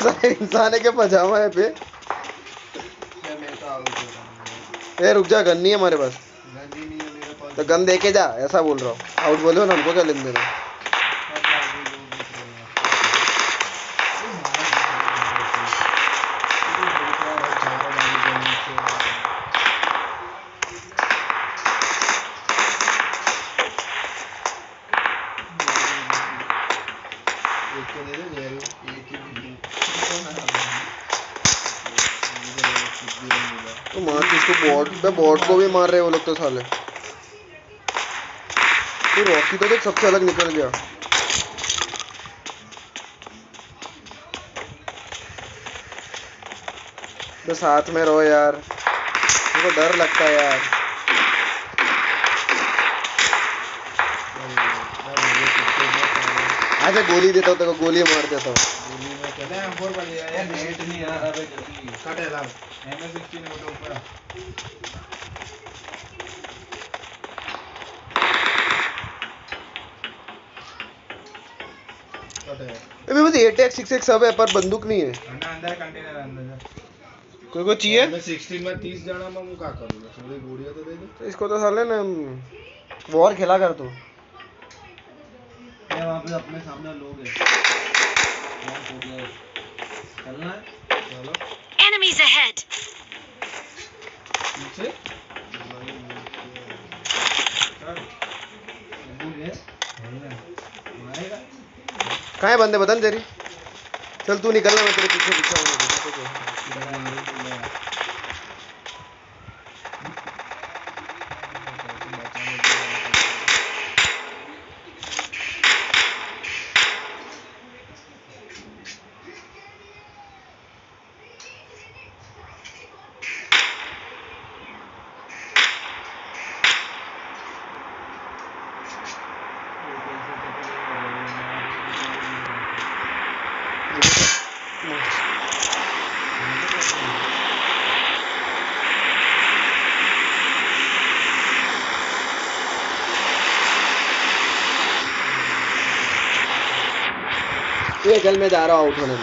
इंसान है के पजामा है पे। ए रुक जा गन नहीं है हमारे पास। तो गन दे के जा ऐसा बोल रहा हूँ। आउट बोलो ना हमको क्या लेन देना कुछ भी नहीं मिला तो मार किसको बॉट पे बॉट को भी मार रहे हैं वो लोग तो साले। तो रॉकी तो देख सबसे अलग निकल गया। तो साथ में रहो यार। मेरे को डर लगता है यार। आजा गोली देता हूँ तेरे को गोली मार देता हूँ। अभी बस एट एक्स सिक्स एक्स सब है पर बंदूक नहीं है। अंदर कंटेनर अंदर कोई को चाहिए तो दे दे। इसको तो साले ना वॉर खेला कर तू। अपने सामने लोग हैं। चलना है? चलो। Enemies ahead! पीछे? मारेगा कहाँ है बंदे? बता तेरी। चल तू निकलना मैं तेरे पीछे पीछे। ये चल मैं जा रहा हूँ आउट होने में।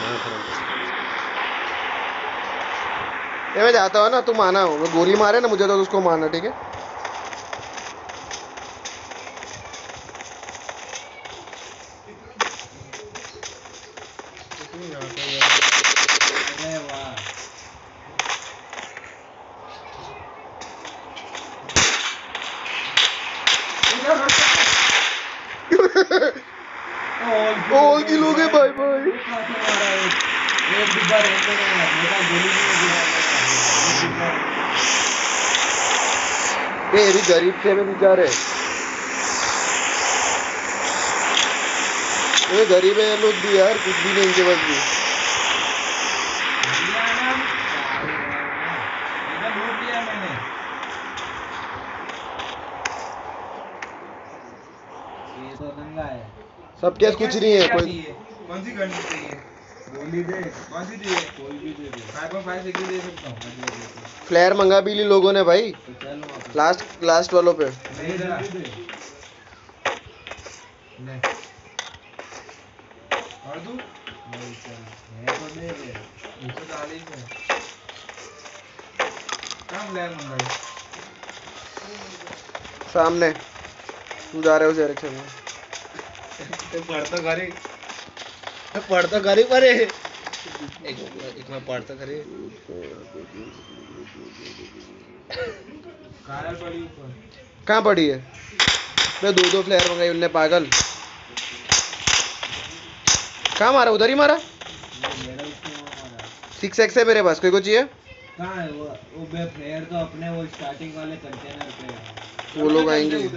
मैं जाता हूँ ना, तू माना हो। गोली मारे ना, मुझे तो उसको मारना, ठीक है अरे वाह ऑल किल हो गए भाई भाई एक डिब्बा रहने में मेरा गोली नहीं गिरा ये भी गरीब थे में बेचारे ये गरीब है लोग भी यार कुछ भी नहीं इनके पास भी। सबके पास कुछ नहीं है कोई कौन सी गन चाहिए? गोली दे कौन सी चाहिए? कोई भी दे दे। फाइव पॉइंट फाइव सिक्स दे सकता हूँ? फ्लेयर मंगा भी ली लोगों ने भाई। पे। लास्ट लास्ट वालों पे। सामने। तू जा रहे हो डायरेक्शन में पढ़ तो करी पढ़ तो पर। एक एक मैं पढ़ तो करी कहाँ पड़ी है? मैं दो दो फ्लेयर मंगाई उनने पागल। कहाँ मारा? उधर ही मारा? वो सिक्स एक्स है मेरे पास कोई को चाहिए? कहाँ वो? वो तो अपने वो स्टार्टिंग वाले कंटेनर पे वो लोग आएँगे। ही।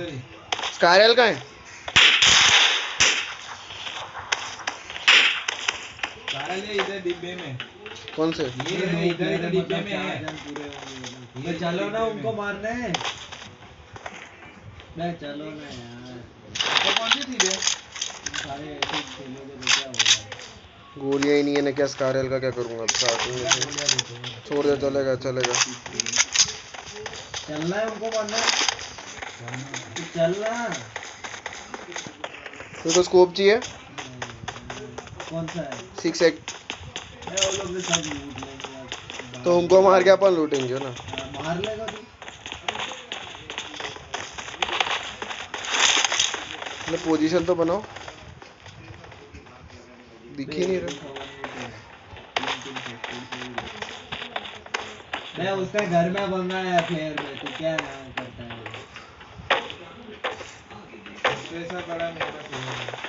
स्कारल कहाँ है? कारल इधर डिब्बे में। कौन से? ये इधर डिब्बे में है। तो चलो ना उनको मारने नहीं चलो ना यार। तो कौन सी चीज़ है सारे ऐसे खेलोगे तो क्या होगा गोलियाँ ही नहीं है ना क्या स्कारल का क्या करूँगा? अब में। छोड़ दे चलेगा चलेगा। चलना है उनको मारना तो चलना। तो तो स्कोप चाहिए? कौन सा है? सिक्स एक अरे वो लोग तो उनको मार के अपन लूटेंगे ना? मार लेगा तू। पोजीशन तो बनाओ। दिख ही नहीं रहा। मैं उसका घर में बन रहा है फिर में तू क्या नाम करता है? पैसा पड़ा मेरे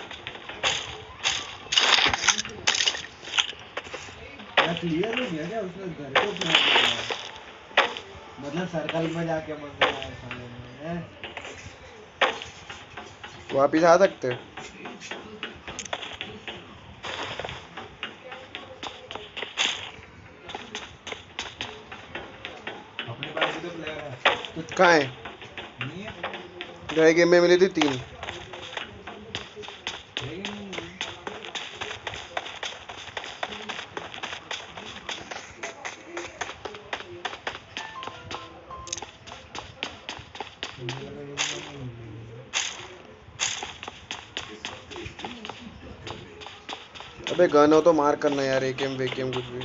क्लियर हो गया क्या? उसने घर को किया? मतलब सर्कल में जाके है में वापिस आ सकते हैं। भी तो है। कहाँ है? गए गेम में मिली थी तीन। अबे गन हो तो मार करना यार एकेम वेकेम कुछ भी।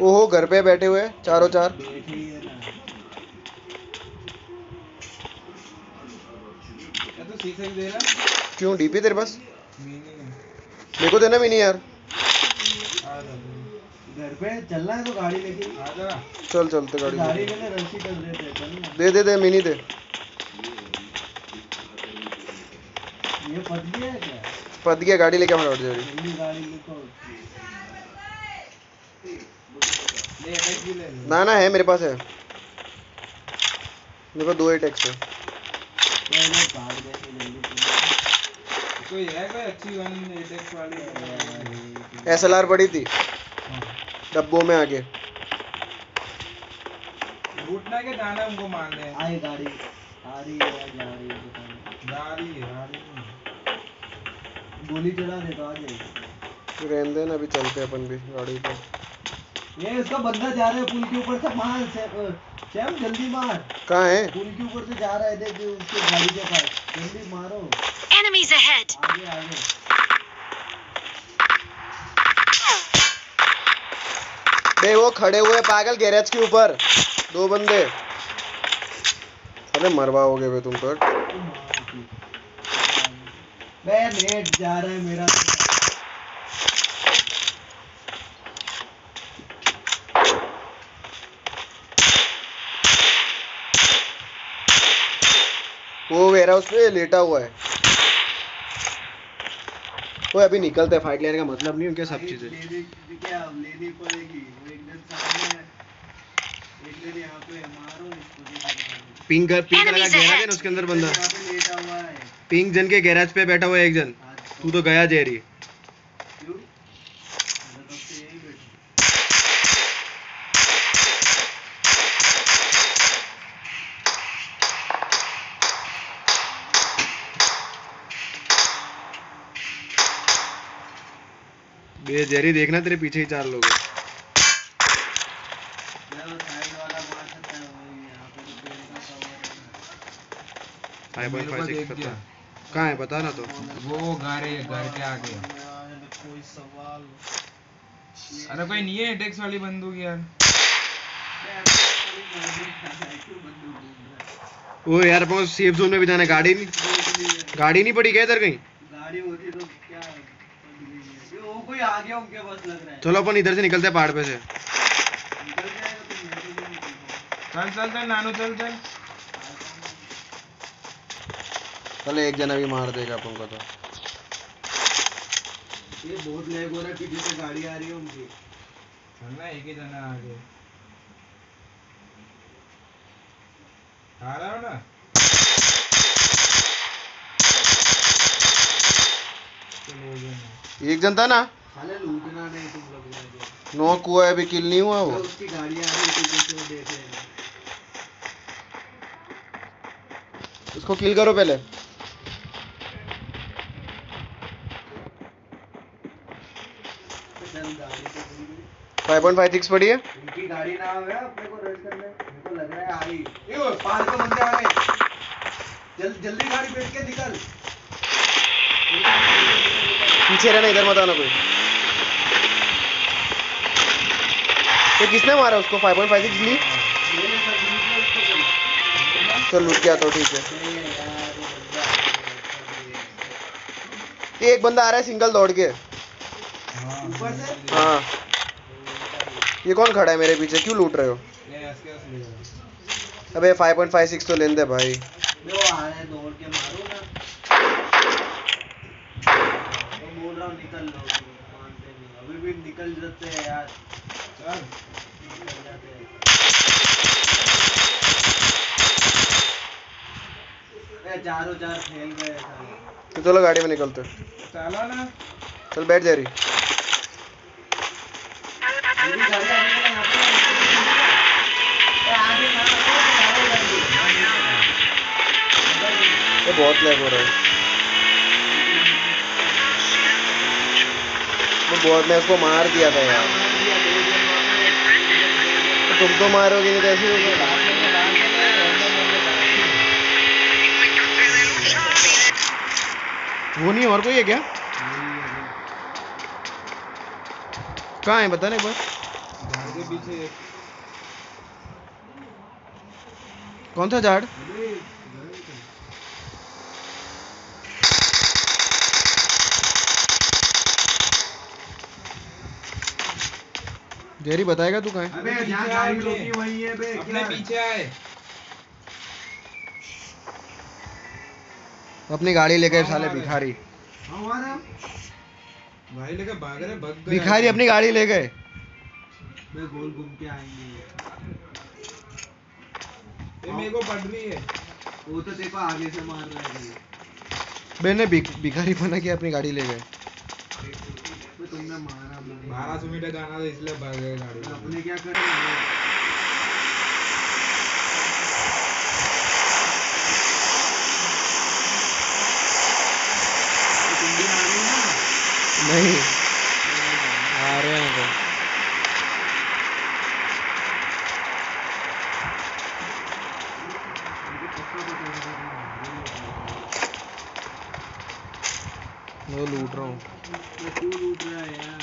ओहो घर पे बैठे हुए चारों चार। क्या तू डीपी तेरे पास? मेरे को देना भी नहीं यार। तू। घर पे चलना है तो गाड़ी लेके। चल चलते गाड़ी गाड़ी हैं, चल ना दे दे दे मिनी दे। ये पट गया है पद गया गाड़ी लेके हमारा उठ जा रही गाड़ी लेको ले अटैक भी ले ले ना ना है मेरे पास है मेरे पास दो है। कोई है कोई अच्छी वन एटेक्स वाली एस पड़ी थी डब्बों में आगे के है उनको आए गाड़ी आ रही है जा रही है जा है रही है गोली चला दे तो आ जाएगी रहने दे ना अभी चलते अपन भी गाड़ी पे। ये इसका बंदा जा रहा है पुल के ऊपर से मार सैम जल्दी मार। कहाँ है? पुल के ऊपर से जा रहा है देख उसके गाड़ी के पास। जल्दी मारो। Enemies ahead! आगे आगे। बे वो खड़े हुए पागल गैरेज के ऊपर। दो बंदे। अरे मरवाओगे बे तुम तो। बे नेट जा रहा है मेरा वो उस पे लेटा हुआ है। वो अभी निकलते हैं फाइट लेने का मतलब नहीं उनके सब चीज़ें। लेनी क्या लेनी पड़ेगी एकदम सामने है यहाँ पे मारो पिंक पिंक लगा गैराज है ना उसके अंदर बंदा? है। पिंक जन के गैराज पे बैठा हुआ है एक जन। तू तो गया जेरी तो बे जेरी देखना तेरे पीछे ही चार लोग हैं। फाइव पॉइंट फाइव सिक्स पता कहाँ है? बता ना तो। वो घर है घर के आगे। ना कोई सवाल अरे कोई नहीं है एटेक्स वाली बंदूक यार। वो यार अपन सेफ़ जोन में भी जाना गाड़ी नहीं गाड़ी नहीं पड़ी क्या इधर कहीं? गाड़ी होती तो क्या वो कोई आ गया उनके पास लग रहा है। चलो अपन इधर से निकलते हैं पहाड़ पे से। तो चल चल चल नानू चल चल। चलो एक जना भी मार देगा अपन को तो। ये बहुत लैग हो रहा है पीछे से गाड़ी आ रही है उनकी। चलना एक ही जना आगे। आ रहा हो ना? एक जन था ना? लूटना नहीं तुम लोग ने नॉक हुआ है अभी किल नहीं हुआ वो। उसकी गाड़ियाँ आ रही थी देख रहे हैं उसको किल करो पहले। फाइव पॉइंट फाइव सिक्स पड़ी है उनकी गाड़ी ना हो गया अपने को रेड करने। मेरे को लग रहा है आई। ये पार को बंदे आ गए जल, जल्दी गाड़ी बैठ के निकल। पीछे रहना इधर मत आना कोई। ये किसने मारा उसको? फाइव पॉइंट फाइव सिक्स ली? चल लूट आता हूँ ठीक है। गया। एक बंदा आ रहा है सिंगल दौड़ के। ऊपर से हाँ। ये कौन खड़ा है मेरे पीछे? क्यों लूट रहे हो? अबे फाइव पॉइंट फाइव सिक्स तो लेने दे भाई। निकल जाते हैं यार। चारों चार खेल गए तो चलो गाड़ी में निकलते। चला ना। चल बैठ जा रही। ये बहुत लैग हो रहा है। मैं बहुत मैं उसको मार दिया था यार। तो तुम तो मारोगे नहीं तो ऐसे वो नहीं और कोई है क्या? कहाँ है, बता ना एक बार। कौन सा झाड़? जेरी बताएगा तू कहाँ। अबे जहाँ गाड़ी रोकी वहीं है बे अपने पीछे आए। अपनी गाड़ी लेकर साले भिखारी। हमारा भाई लेके भाग रहे भग गए। भिखारी अपनी गाड़ी ले गए। मैं गोल घूम के आएँगे। ये मेरे को पड़ रही है। वो तो देखो आगे से मार रहा है। मैंने भिख- भिखारी बना के अपनी गाड़ी ले गए। बे तुमने मारा बारह सौ मीटर जाना था इसलिए भर गए गाड़ी अपने क्या करें नहीं आ रहे हैं तो मैं तो लूट रहा हूँ मैं क्यों लूट रहा है यार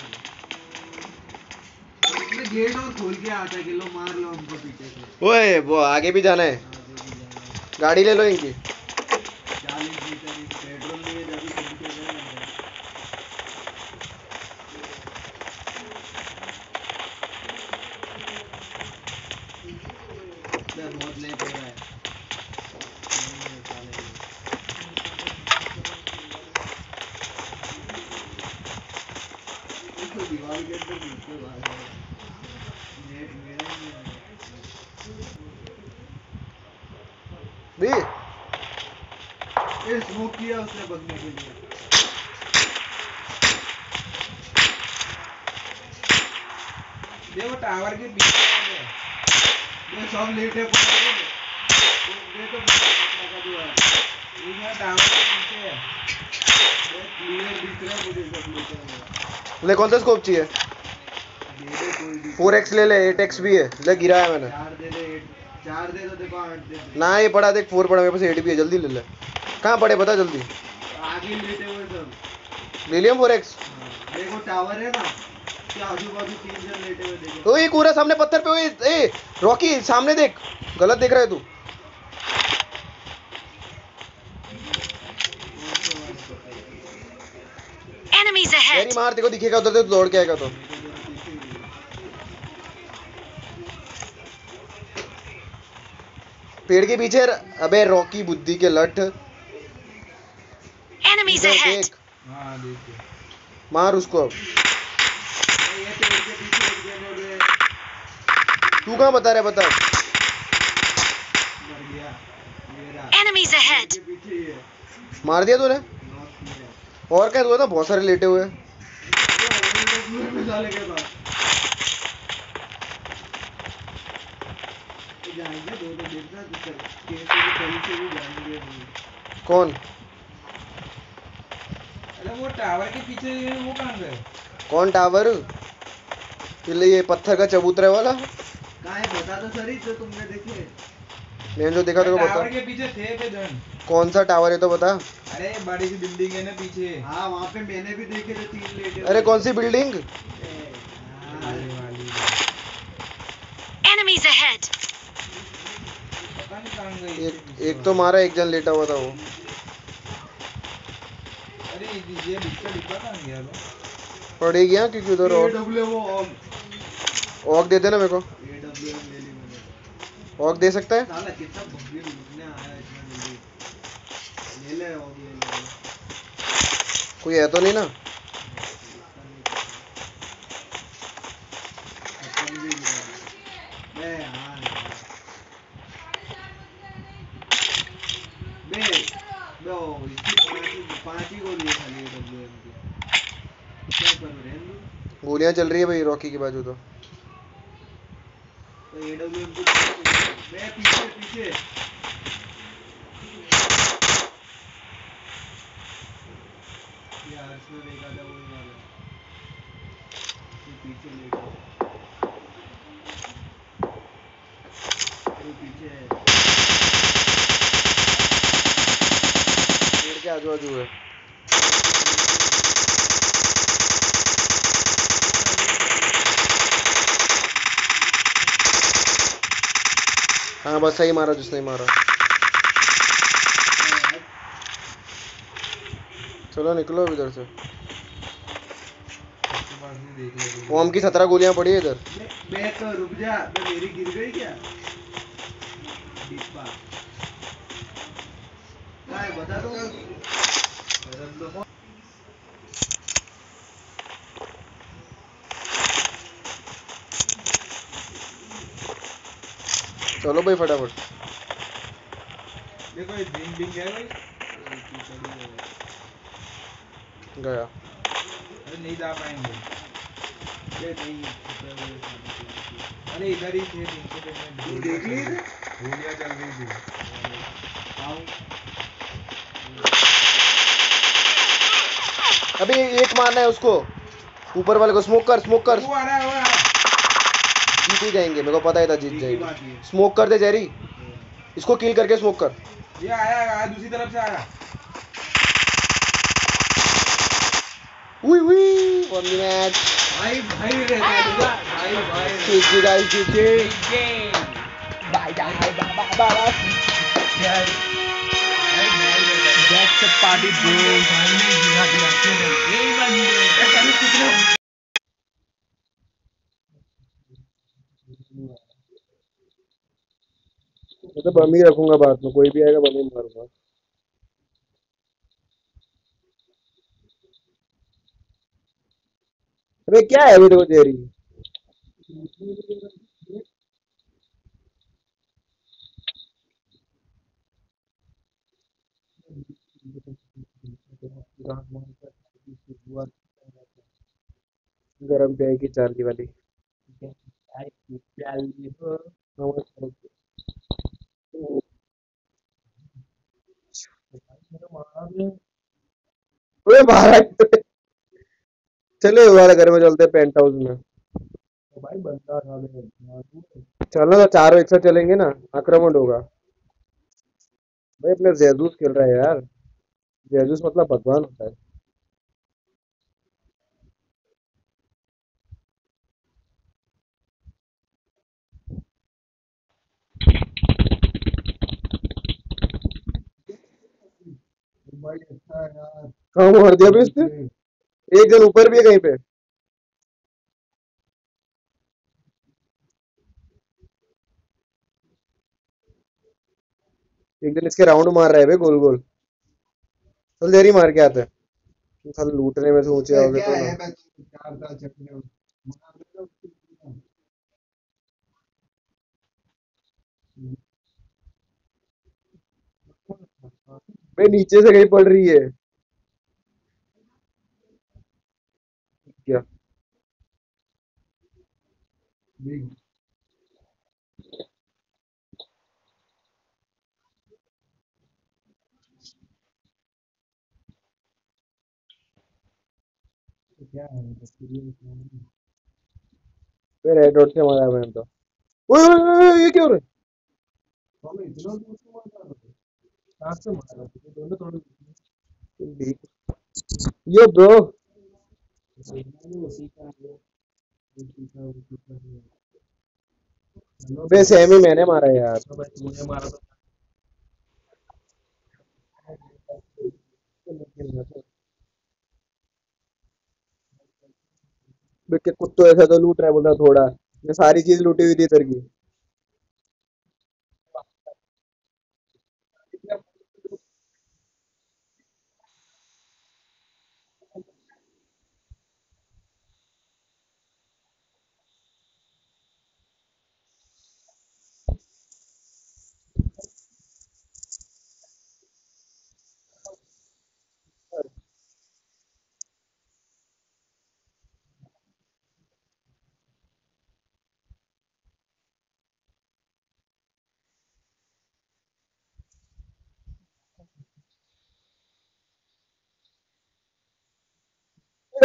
मैं गेट और खोल के आता है कि लो मार लो हमको पीछे ओए वो आगे भी जाना है। गाड़ी ले लो इनकी लीटर की पेट्रोल नहीं है जब खोल के गए हैं। मैं बहुत लेट हो रहा है नहीं, साले। इसको दीवार के अंदर पीछे भाग रहा है। नेट मेरा ही नहीं है। भी ये किया उसने बगने के लिए। देखो टावर के पीछे ये सब लेटे पड़े हैं। ये तो लगा दिया ये यहाँ टावर के पीछे है। क्लियर दिख रहा है मुझे सब लेटे ले कौन सा स्कोप चाहिए। फोर एक्स ले ले एट एक्स भी है। ले गिराया मैंने। चार दे दे दे दो देखो आठ दे दे। ना ये पड़ा देख फोर पड़ा मेरे पास एट भी है जल्दी ले ले। कहाँ पड़े बता जल्दी। आगे लेटे हुए सब ले लिया फोर एक्स हाँ, देखो टावर है ना ओ ये पूरा सामने पत्थर पे ओए ए रॉकी सामने देख। गलत देख रहा है तू। Enemies मेरी मार देखो दिखेगा उधर से दौड़ के आएगा तो। पेड़ के पीछे अबे रॉकी बुद्धि के लठ। Enemies ahead! मार उसको तू कहाँ बता रहा बता Enemies ahead! मार दिया तूने और क्या हुआ था बहुत सारे लेटे हुए। कौन वो टावर के पीछे वो कहाँ गए कौन टावर? ये ये पत्थर का चबूतरा वाला? कहाँ है? बता तो सही जो तुमने देखे मैंने जो देखा टावर बता। के पीछे थे पे जन। कौन सा टावर है तो बता। अरे बड़ी सी बिल्डिंग है ना पीछे। हाँ वहाँ पे मैंने भी देखे थे तीन लेटे अरे कौन सी बिल्डिंग? हाँ, Enemies ahead! एक एक तो मारा एक जन लेटा हुआ था वो। कहाँ गया क्योंकि उधर ऑक दे देना मेरे को। ऑक दे सकता है? कोई है तो नहीं ना? गोली है खाली की क्या करूँ गोलियाँ चल रही है भाई रॉकी के बाजू तो तो को पीछे पीछे यार इसमें देखा था वही वाला ये पीछे ले गया पीछे है के आजू बाजू है हाँ बस सही मारा, जिसने मारा। चलो, निकलो इधर से। ओम की सत्रह गोलियाँ पड़ी है इधर। बे तो रुक जा बे मेरी गिर गई क्या डिब्बा क्या है बता दो रख दो चलो भाई फटाफट। देखो ये बिंग बिंग है भाई? गया। अरे नहीं जा पाएँगे। ये नहीं। अरे इधर ही थे देख ली? गोलियाँ चल रही थी। अभी एक मारना है उसको। ऊपर वाले को स्मोक कर स्मोक कर। जीत ही जाएँगे मेरे को पता ही था जीत जाएँगे। स्मोक कर दे जेरी इसको किल करके स्मोक कर। ये आया आया दूसरी तरफ़ से आया। उई उई वन मैच भाई भाई रे भाई भाई GG guys GG bye bye bye bye That's a party bro तो बम ही रखूँगा बाद में, कोई भी आएगा बम ही मारूँगा। अबे क्या है वीडियो तेरी? गरम चाय की चार्ली वाली। चले वाला घर में चलते पेंट हाउस में। चलना तो चारों एक साथ चलेंगे ना। आक्रमण होगा। भाई अपने जेजूस खेल रहा है यार। जेजूस मतलब भगवान होता है। कहाँ मार दिया अभी उसने एक जन ऊपर भी है कहीं पे? एक दिन इसके राउंड मार रहे हैं गोल गोल तो लेरी मार के आते हैं। साले लूटने में सोचे होगे तो क्या है मैं नीचे से कहीं पड़ रही है। क्या? बिग तो क्या है। फिर हेड से मारा मैंने तो। ओए ये क्या हो रहा है तो इतना दूर से मार रहा से मार दोनों थोड़े यो ब्रो है बे सेम ही मैंने मारा यार। तो भाई तूने मारा तो बे के कुत्तो ऐसा तो लूट रहा है बोला थोड़ा। सारी चीज़ लूटी हुई थी इधर की।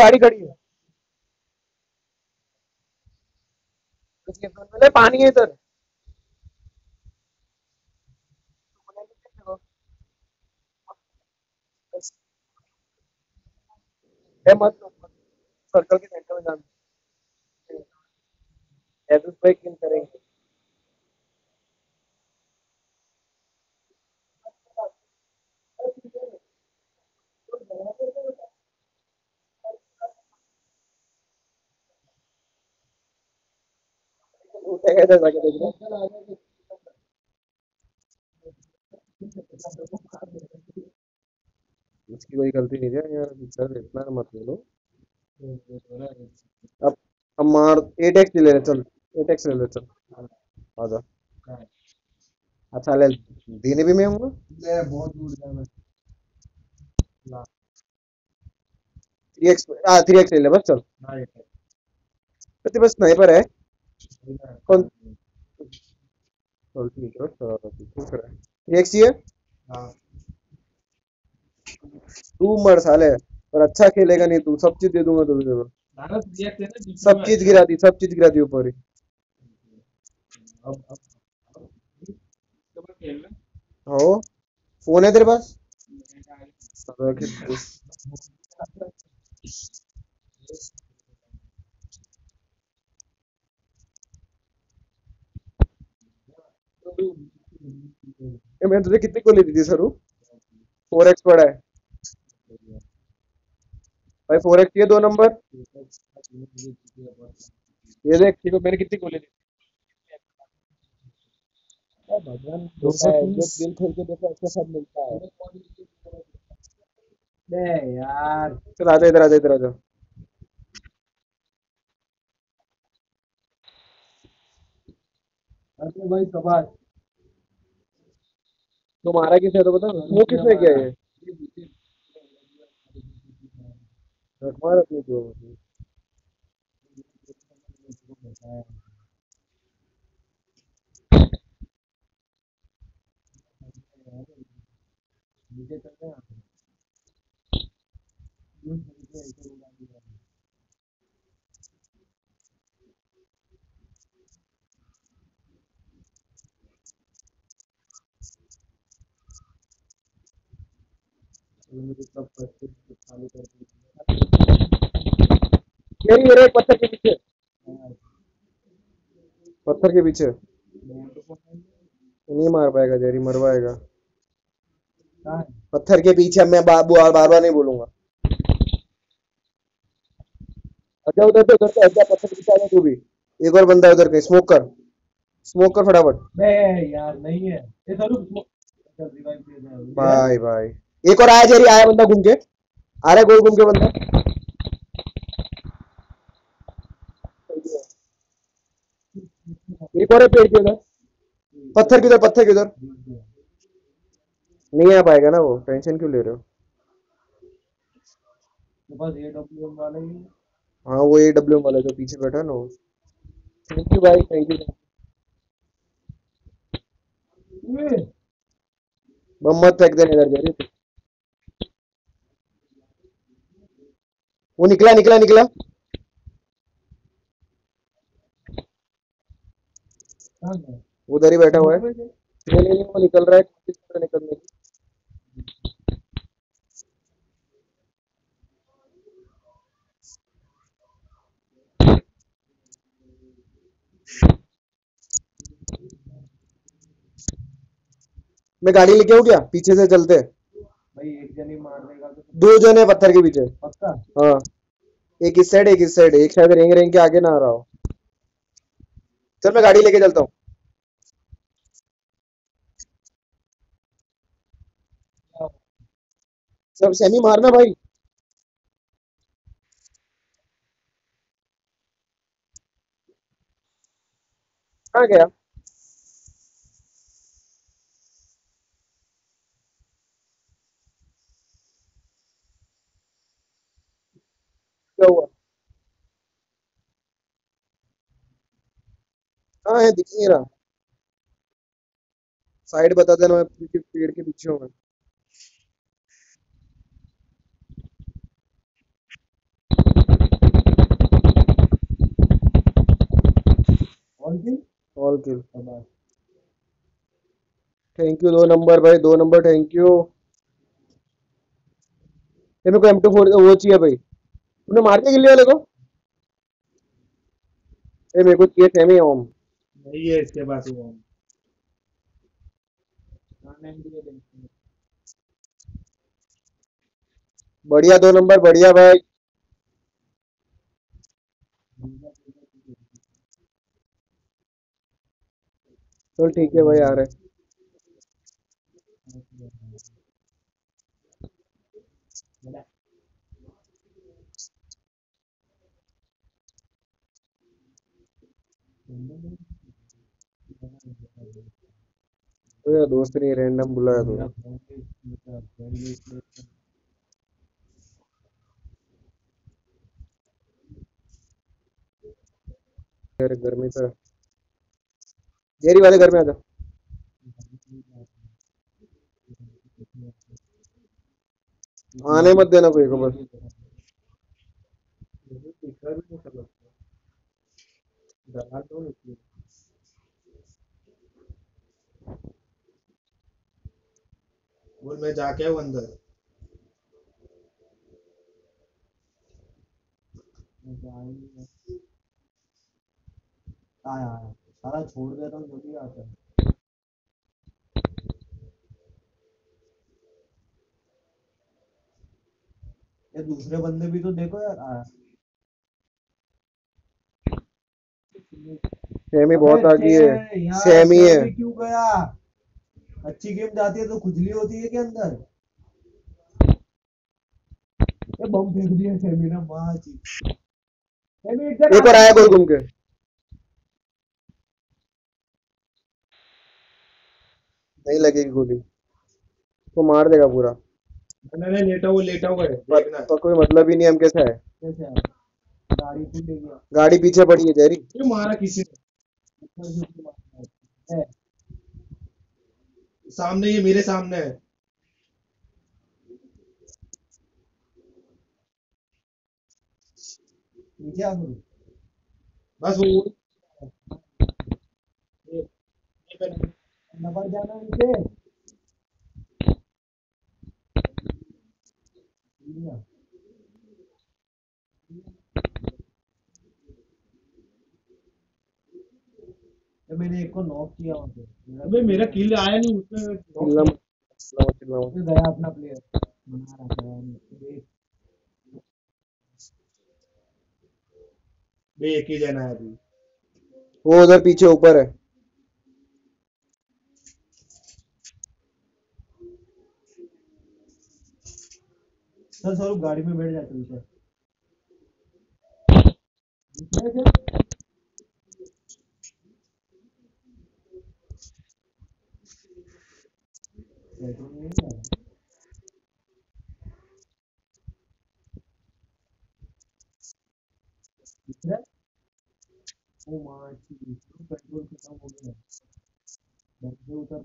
गाड़ी खड़ी है। इसके पानी है इधर। मत सर्कल के सेंटर में जाना। बाइक किल करेंगे। इधर जाके देखना इसकी कोई गलती नहीं है यार सर इतना मत बोलो अब अब मार एट एक्स ले ले चल एट एक्स ले ले चल। आजा अच्छा ले देने भी मैं हूँ ना मैं बहुत दूर जाना। थ्री एक्स हाँ थ्री एक्स ले ले बस चल। तो बस स्नाइपर है। कौन? है चलो ठीक है। ही है हाँ। तू मर साले पर अच्छा खेलेगा नहीं तू सब चीज़ दे दूँगा तुझे मैं। है ना सब चीज़ गिरा दी सब चीज़ गिरा दी ऊपर ही। तो बस हो। फ़ोन है तेरे पास? ए, मैंने तुझे कितनी गोली दी थी सरू? फोर एक्स पड़ा है। भाई फोर एक्स ये दो नंबर ये देख देखो मैंने कितनी गोली दी भगवान जो दिल खोल के देखो अच्छा सब मिलता है। नहीं यार। चल आजा इधर आजा इधर आजा। अरे भाई सवाल। तुम्हारा किसे है तो बता वो किसने किया है रखवा रखनी जो नीचे चलते हैं मुझे सब परिस्थिति चालू कर दी मेरी ये एक पत्थर के पीछे। पत्थर के पीछे? नहीं मार पाएगा जेरी मरवाएगा। पत्थर के पीछे मैं बाबू और बार बार नहीं बोलूँगा। अच्छा उधर तो उधर तो अच्छा पत्थर के पीछे आ तू भी। एक और बंदा उधर कहीं स्मोक कर। स्मोक कर फटाफट। नहीं यार नहीं है। ये सरू दे भाई भाई एक और आया जेरी आया बंदा घूम के। आ रहा है गोल घूम के बंदा एक और है पेड़ के उधर पत्थर के उधर पत्थर के उधर नहीं आ पाएगा ना वो टेंशन क्यों ले रहे हो? बस ए डब्ल्यू एम वाला हाँ वो ए डब्ल्यू वाला जो पीछे बैठा ना वो। थैंक यू भाई थैंक यू। बम मत फेंक देना इधर जरी वो निकला निकला निकला कहाँ गया? उधर ही बैठा हुआ है। नहीं नहीं नहीं, वो निकल रहा है कोशिश कर रहा निकलने की मैं गाड़ी लेके आऊँ क्या? पीछे से चलते। हैं। भाई एक जन ही मार देगा तो दो जन है पत्थर के पीछे। पक्का हाँ। एक इस साइड एक इस साइड एक शायद रेंग रेंग के आगे ना आ रहा। हो चल मैं गाड़ी लेके चलता हूँ। सब सेमी मारना भाई। कहाँ गया? क्या हुआ? कहाँ है, दिख नहीं रहा। साइड बता देना मैं पेड़ के पीछे हूँ ऑल किल थैंक यू दो नंबर भाई, दो नंबर थैंक यू ये मेरे को एम टू फोर वो चाहिए भाई। तूने मार के गिल्ली वाले को? ये मेरे को चाहिए सेमी ओम नहीं है इसके पास वो। बढ़िया, दो नंबर बढ़िया भाई। चल ठीक है भाई, आ रहे। तो दोस्त नहीं रैंडम बुलाया तो यार गर्मी तो जेरी वाले घर में आजा आने मत देना कोई नहीं सकता दलाल तो निकली बोल मैं जाके आऊँ अंदर। आया आया सारा छोड़ देता हूँ जो भी आता है। ये दूसरे बंदे भी तो देखो यार आया। सेमी बहुत अबे आगी है। सेमी है। क्यों गया? अच्छी गेम जाती है तो खुजली होती है के अंदर? ये बम फेंक दिया सेमी ने माँ जी। सेमी इधर एक और आया गोल घूम के? नहीं लगेगी गोली। तो मार देगा पूरा। नहीं लेटा हुआ लेटा हुआ है देखना पर कोई मतलब ही नहीं हम कैसा है कैसे? गाड़ी गया गाड़ी पीछे पड़ी है जेरी क्यों मारा किसी ने ऊपर से उसको मारा है। सामने ये मेरे सामने है। बस वो नंबर जाना नीचे। मैंने एक को नॉक किया वहाँ पे। अबे मेरा किल आया नहीं उसमें गया अपना प्लेयर बे एक ही जना है अभी। वो उधर पीछे ऊपर है। चल स्वरूप गाड़ी में बैठ जा चलते पेट्रोल है ओ माय पेट्रोल खत्म हो गया उतर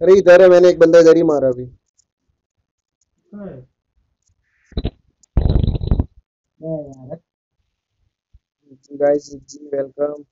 अरे इधर है मैंने एक बंदा इधर ही मारा अभी। कहाँ है गाइस जी वेलकम